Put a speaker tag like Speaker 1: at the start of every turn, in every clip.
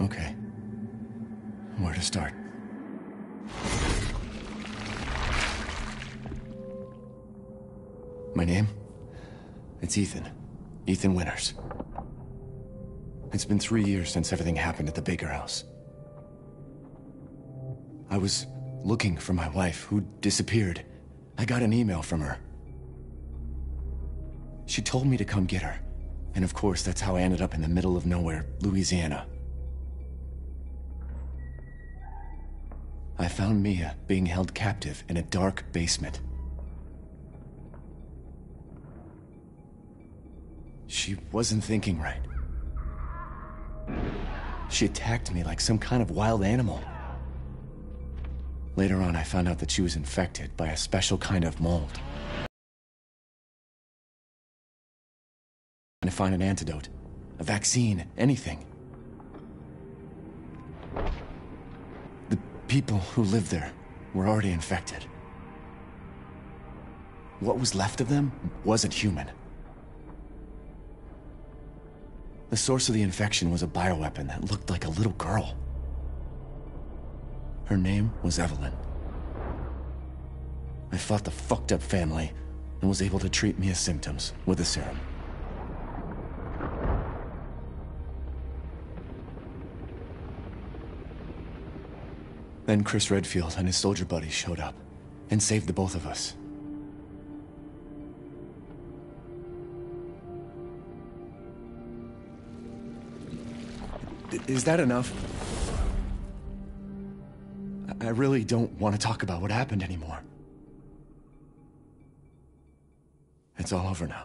Speaker 1: Okay. Where to start? My name? It's Ethan. Ethan Winters. It's been three years since everything happened at the Baker house. I was looking for my wife, who disappeared. I got an email from her. She told me to come get her. And of course, that's how I ended up in the middle of nowhere, Louisiana. I found Mia being held captive in a dark basement. She wasn't thinking right. She attacked me like some kind of wild animal. Later on, I found out that she was infected by a special kind of mold. And to find an antidote, a vaccine, anything. People who lived there were already infected. What was left of them wasn't human. The source of the infection was a bioweapon that looked like a little girl. Her name was Evelyn. I fought the fucked up family and was able to treat Mia's symptoms with a serum. Then Chris Redfield and his soldier buddies showed up and saved the both of us. Is that enough? I really don't want to talk about what happened anymore. It's all over now.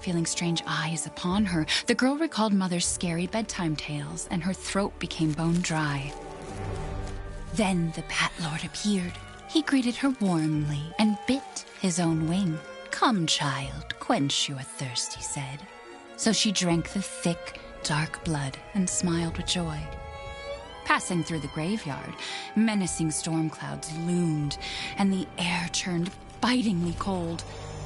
Speaker 2: Feeling strange eyes upon her, the girl recalled Mother's scary bedtime tales, and her throat became bone dry. Then the Bat Lord appeared. He greeted her warmly and bit his own wing. Come, child, quench your thirst, he said. So she drank the thick, dark blood and smiled with joy. Passing through the graveyard, menacing storm clouds loomed, and the air turned bitingly cold.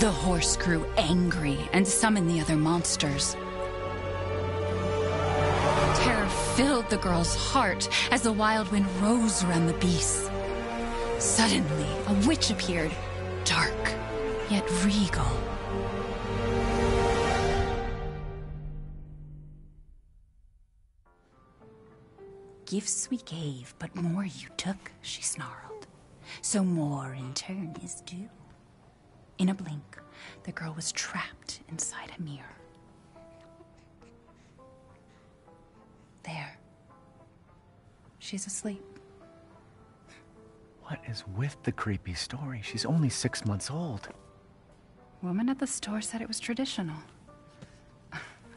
Speaker 2: The horse grew angry and summoned the other monsters. Terror filled the girl's heart as the wild wind rose around the beasts. Suddenly, a witch appeared, dark, yet regal. Gifts we gave, but more you took, she snarled. So more in turn is due. In a blink, the girl was trapped inside a mirror. There. She's asleep.
Speaker 1: What is with the creepy story? She's only six months old.
Speaker 2: Woman at the store said it was traditional.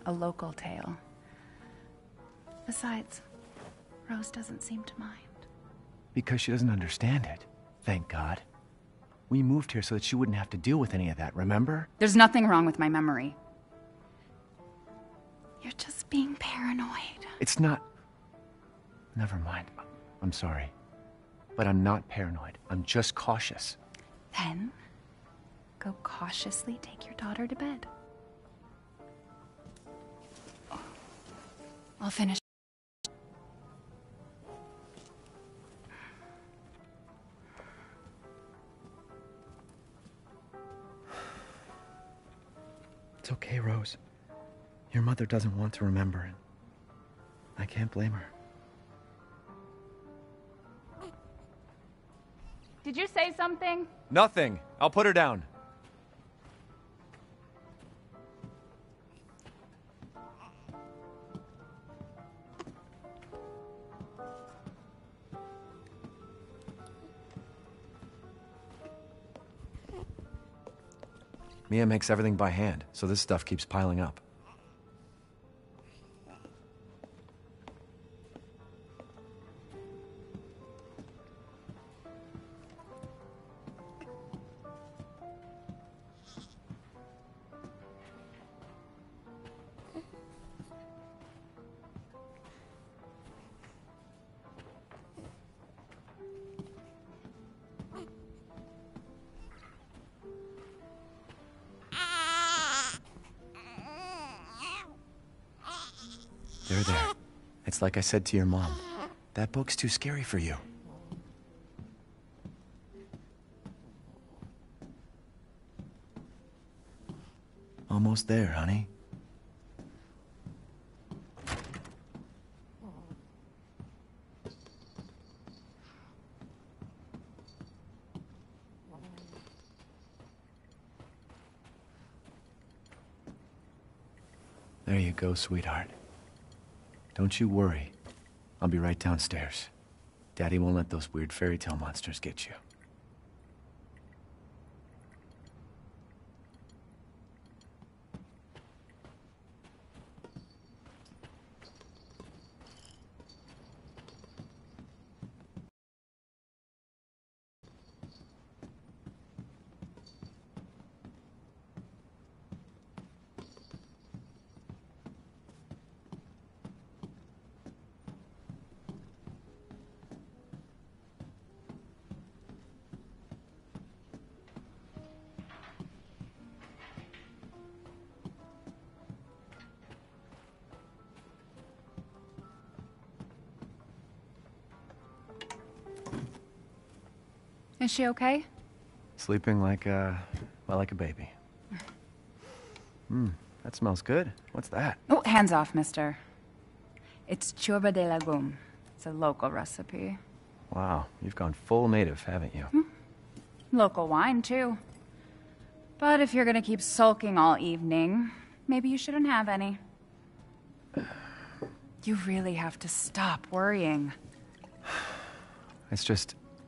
Speaker 2: A local tale. Besides, Rose doesn't seem to mind.
Speaker 1: Because she doesn't understand it. Thank God. We moved here so that she wouldn't have to deal with any of that, remember?
Speaker 2: There's nothing wrong with my memory. You're just being paranoid.
Speaker 1: It's not. Never mind. I'm sorry. But I'm not paranoid. I'm just cautious.
Speaker 2: Then, go cautiously take your daughter to bed. I'll finish.
Speaker 1: It's okay, Rose. Your mother doesn't want to remember it. I can't blame her.
Speaker 2: Did you say something?
Speaker 1: Nothing. I'll put her down. Mia makes everything by hand, so this stuff keeps piling up. Like I said to your mom. That book's too scary for you. Almost there, honey. There you go, sweetheart. Don't you worry. I'll be right downstairs. Daddy won't let those weird fairy tale monsters get you.
Speaker 2: She okay?
Speaker 1: Sleeping like a, well, like a baby. Hmm, that smells good. What's that?
Speaker 2: Oh, hands off, mister. It's ciorba de legume. It's a local recipe.
Speaker 1: Wow, you've gone full native, haven't you? Hmm.
Speaker 2: Local wine, too. But if you're gonna keep sulking all evening, maybe you shouldn't have any. You really have to stop worrying.
Speaker 1: It's just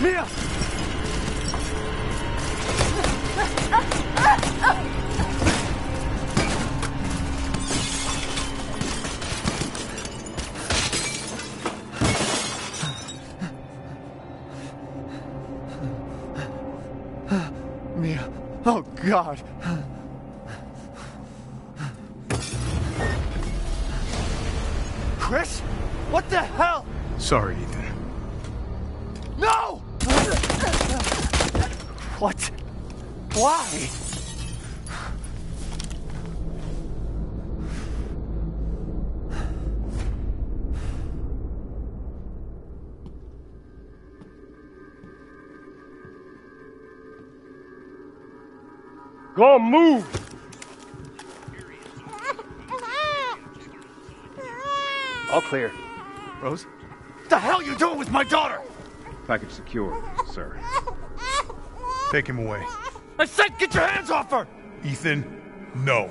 Speaker 1: Mia! Mia. Oh, God. Chris? What the hell?
Speaker 3: Sorry, Ethan.
Speaker 1: What? Why?
Speaker 3: Go move!
Speaker 1: All clear. Rose? What the hell you doing with my daughter?
Speaker 3: Package secure, sir.
Speaker 4: Take him away.
Speaker 1: I said get your hands off her!
Speaker 4: Ethan, no.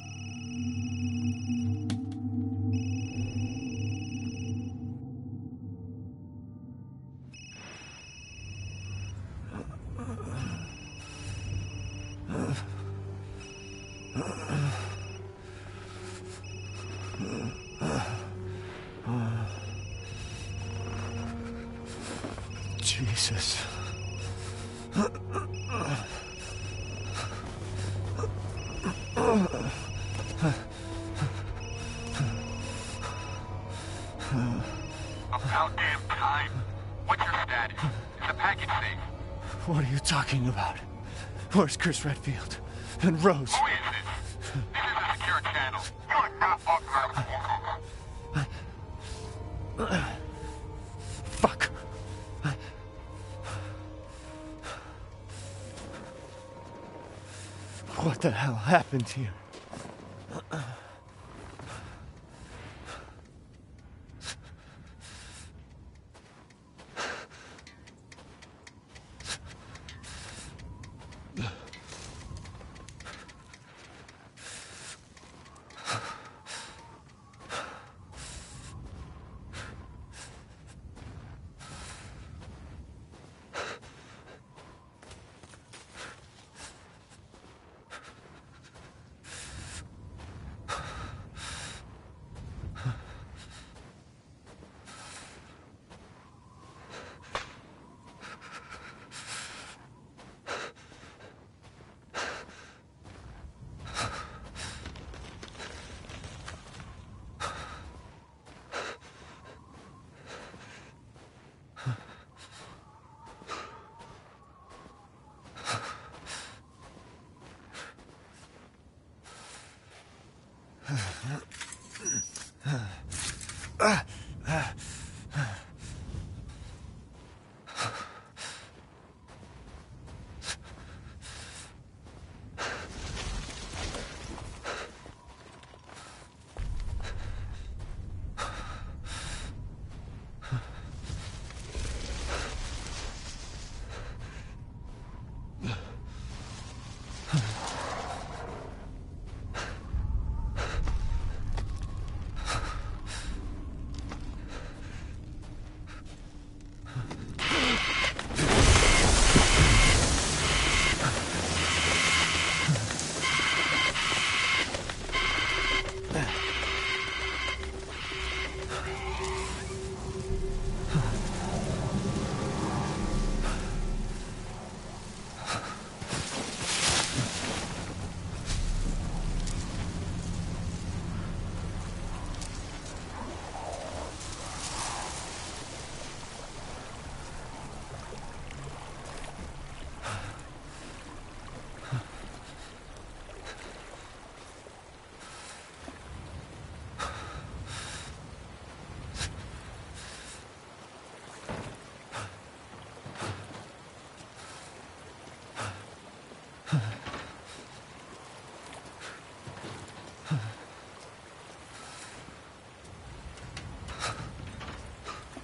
Speaker 5: About damn time. What's your status? Is the package safe?
Speaker 1: What are you talking about? Where's Chris Redfield? And Rose?
Speaker 5: Who is
Speaker 1: happened here?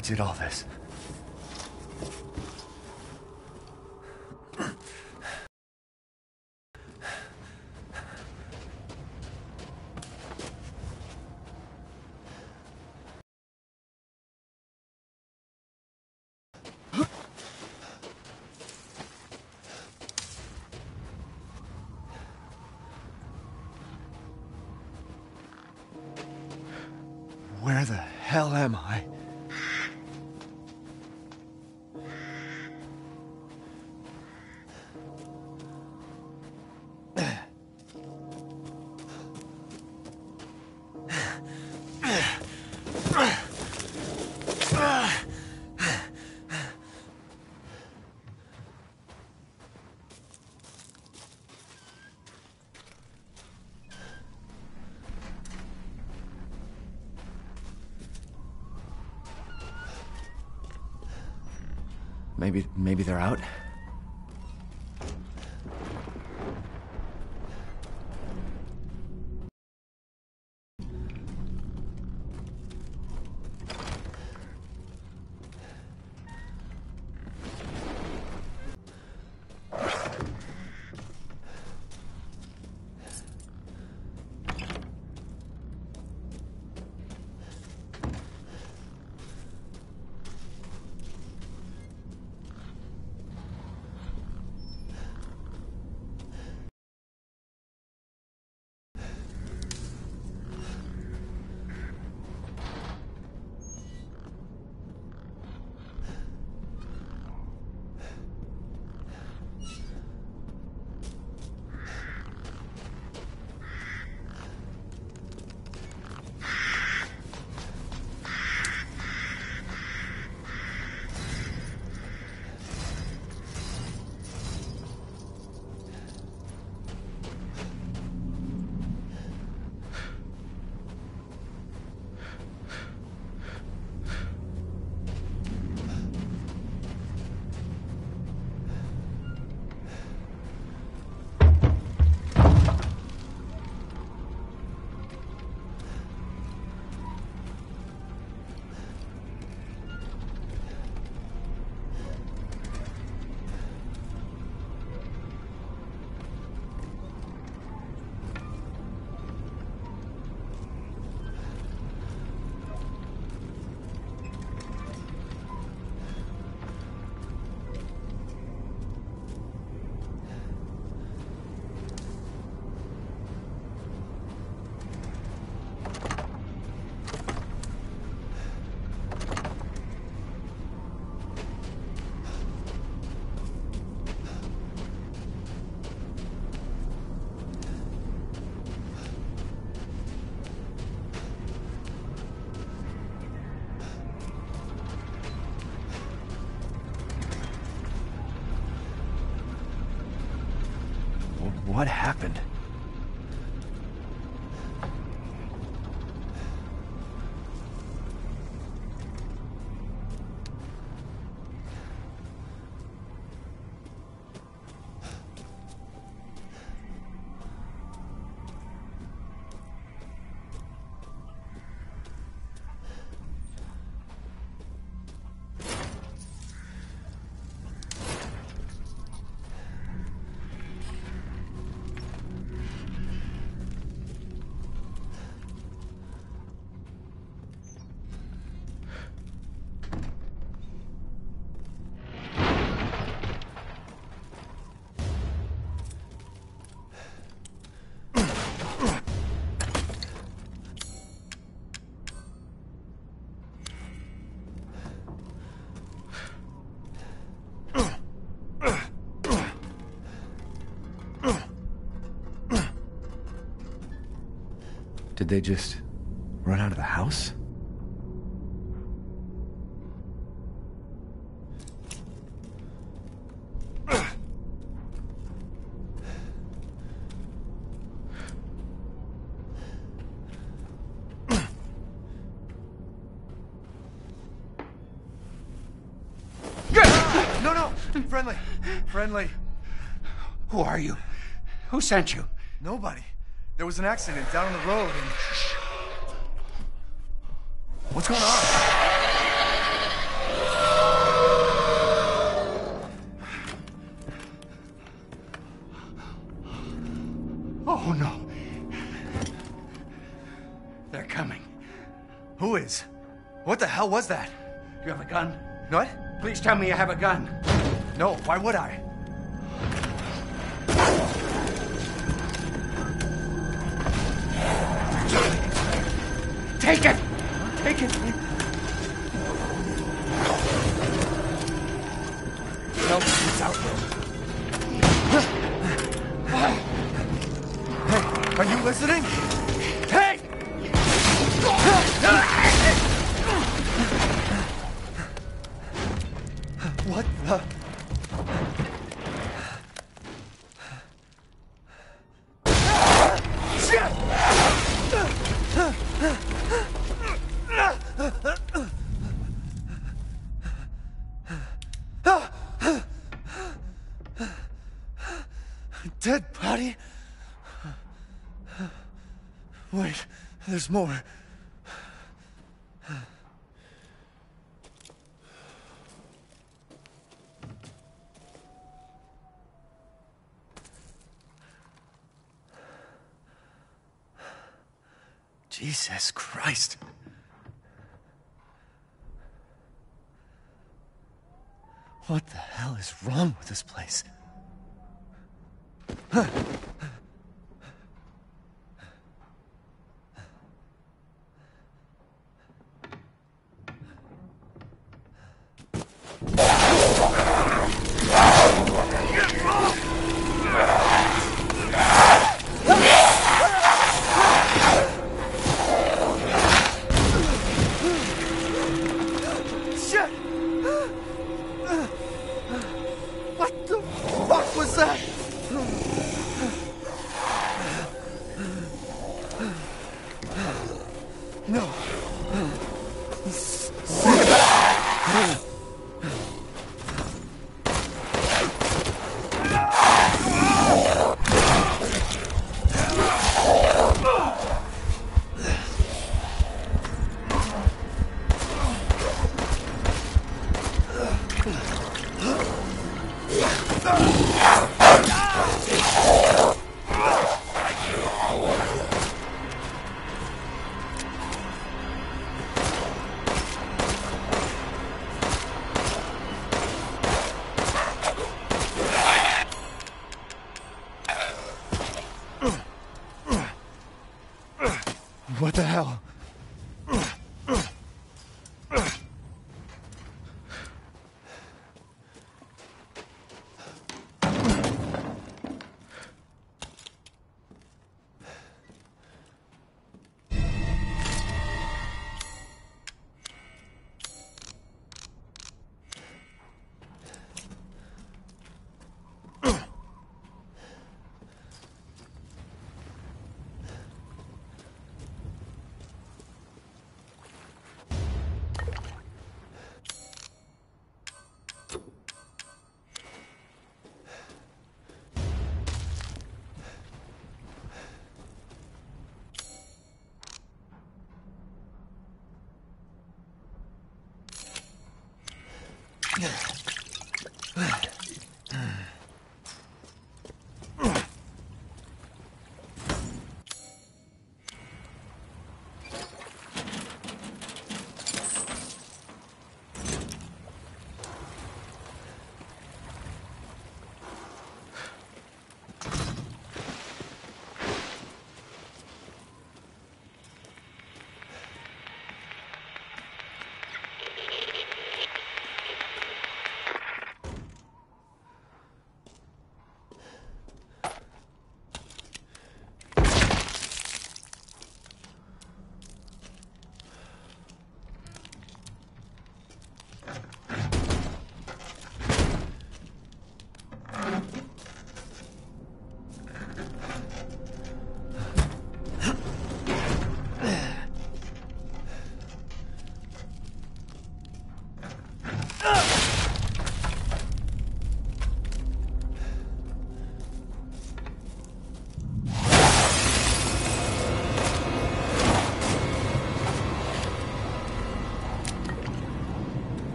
Speaker 1: What did all this? Where the hell am I? Maybe, maybe they're out?
Speaker 6: What happened? They just run out of the house?
Speaker 1: No, no! Friendly. Friendly.
Speaker 7: Who are you? Who sent you?
Speaker 1: Was an accident down on the road and. What's going on?
Speaker 7: Oh, no. They're coming.
Speaker 1: Who is? What the hell was that?
Speaker 7: You have a gun?
Speaker 1: What?
Speaker 7: Please tell me you have a gun.
Speaker 1: No, why would I?
Speaker 7: Take it! Take it!
Speaker 1: No, it's out there. Hey, are you listening? Dead body? Wait, there's more. Christ. What the hell is wrong with this place? Shit!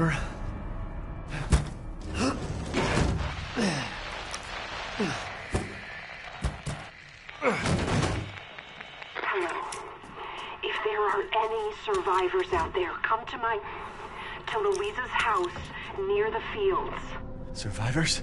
Speaker 1: Over?
Speaker 7: Hello. If there are any survivors out there, come to my. to Luiza's house near the fields.
Speaker 1: Survivors?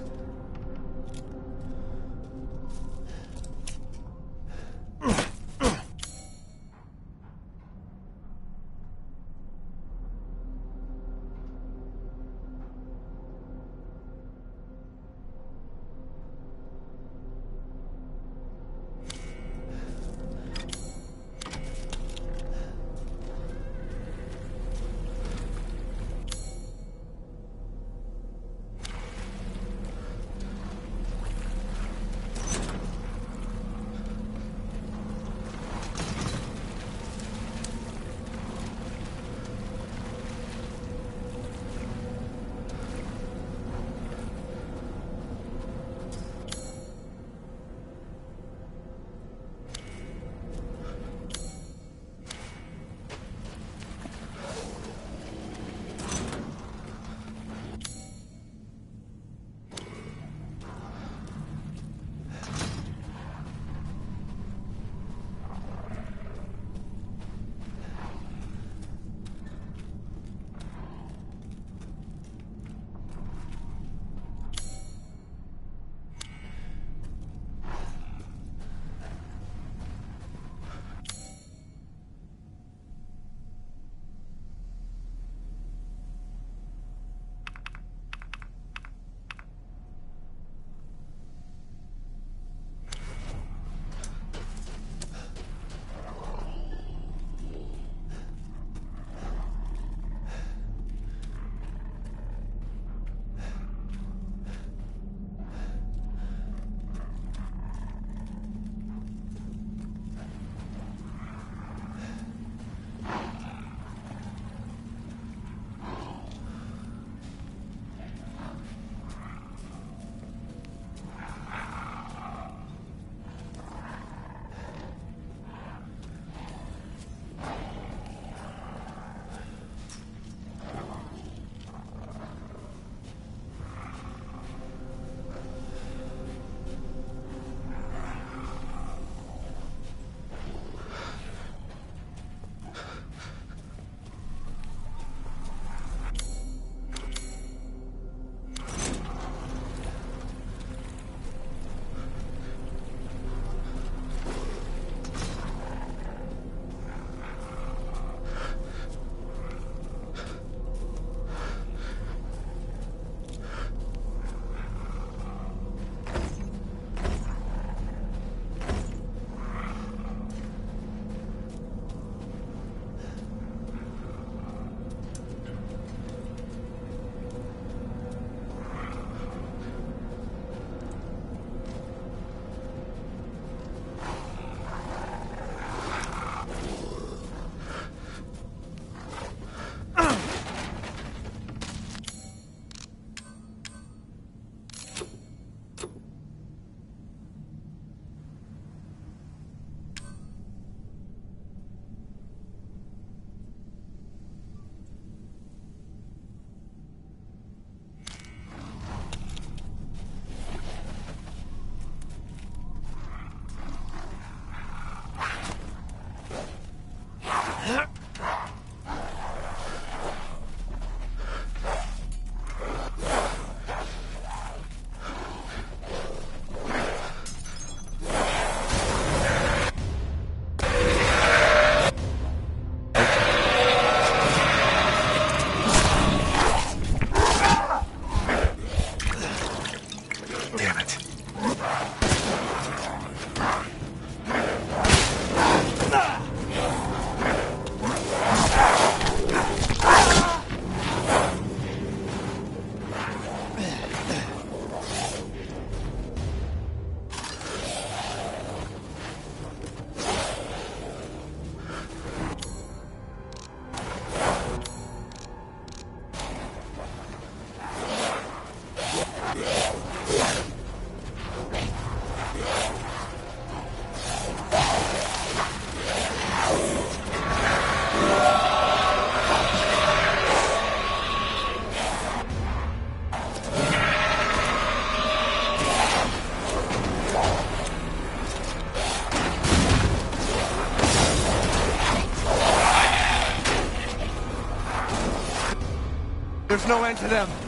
Speaker 1: No end to them.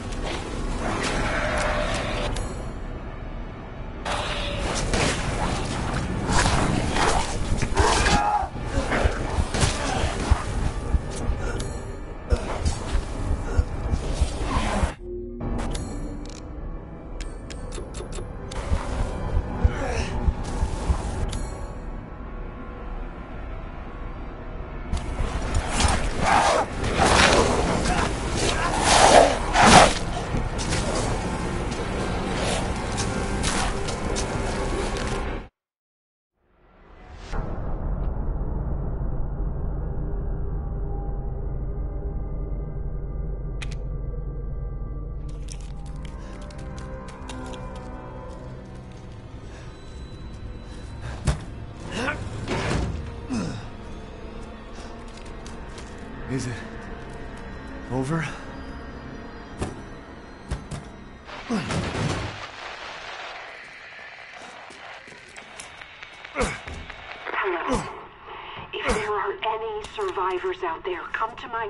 Speaker 7: Survivors out there, come to my.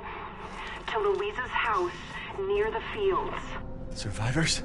Speaker 7: to Luiza's house near the fields.
Speaker 1: Survivors?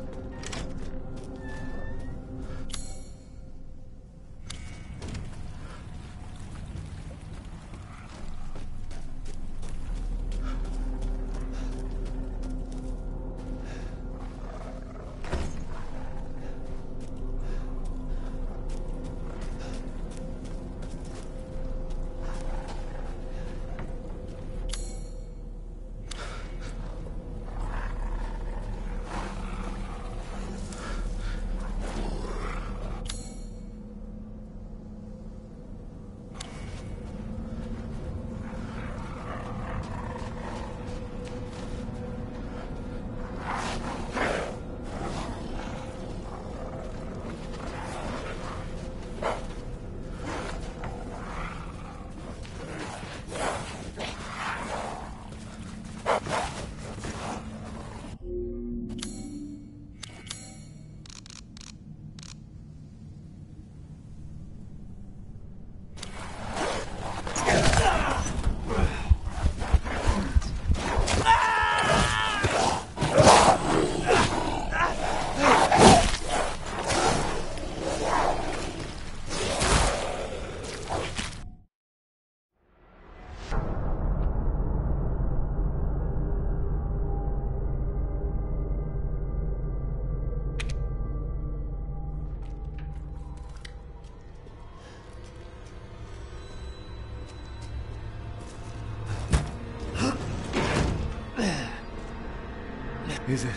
Speaker 1: Is it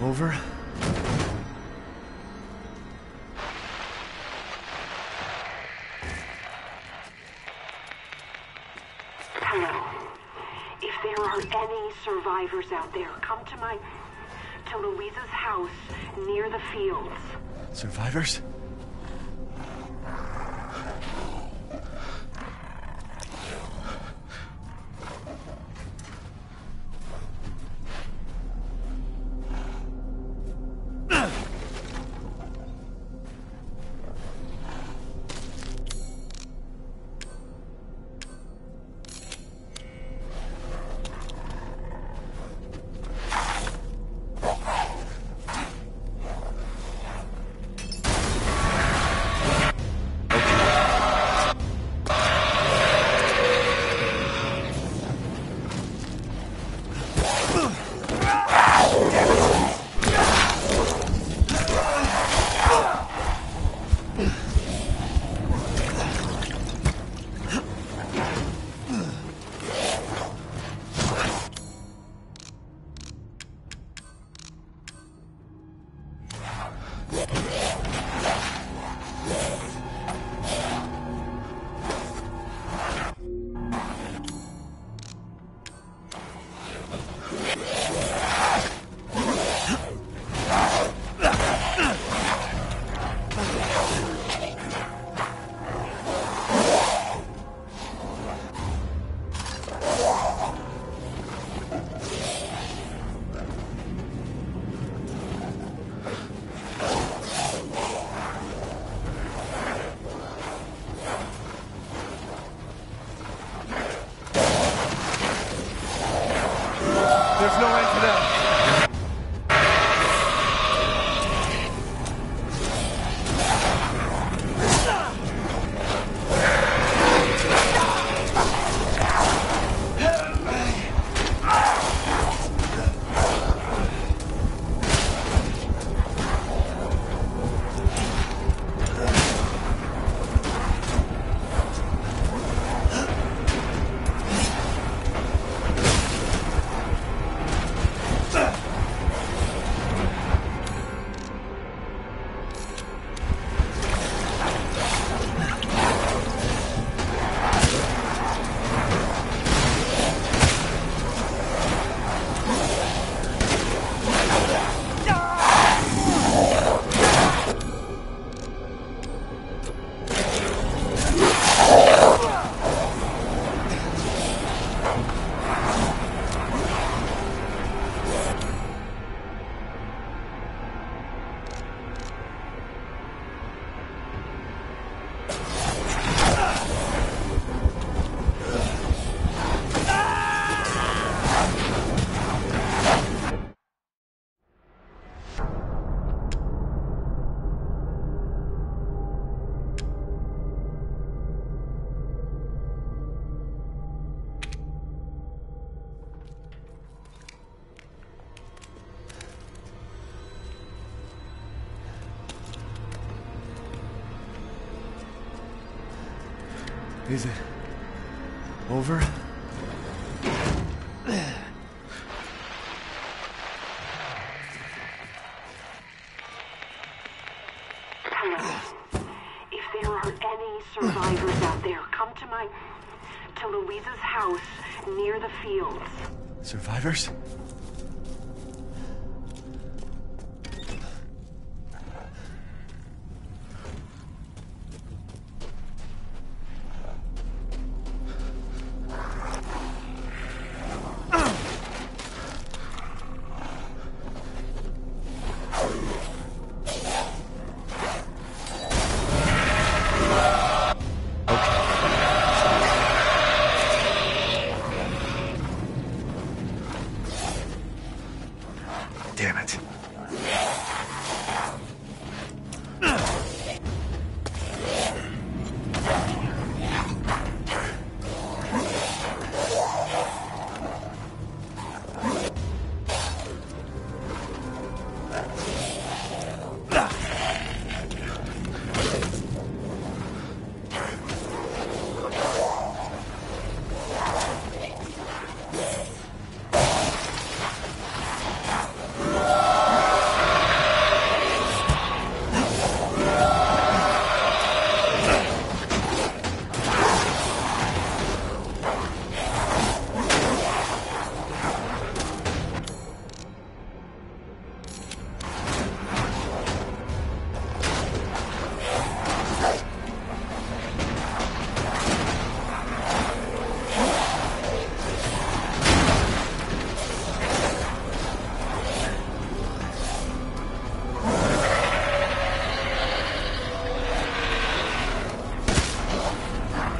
Speaker 1: over?
Speaker 7: Hello. If there are any survivors out there, come to my. to Luiza's house near the fields.
Speaker 1: Survivors? Is it over?
Speaker 7: If there are any survivors out there, come to my. to Luiza's house near the fields.
Speaker 1: Survivors?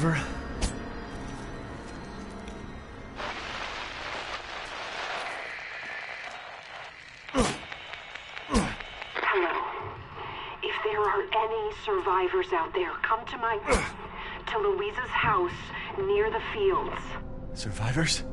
Speaker 8: Over?
Speaker 7: Hello. If there are any survivors out there, come to my. to Luiza's house near the fields.
Speaker 8: Survivors?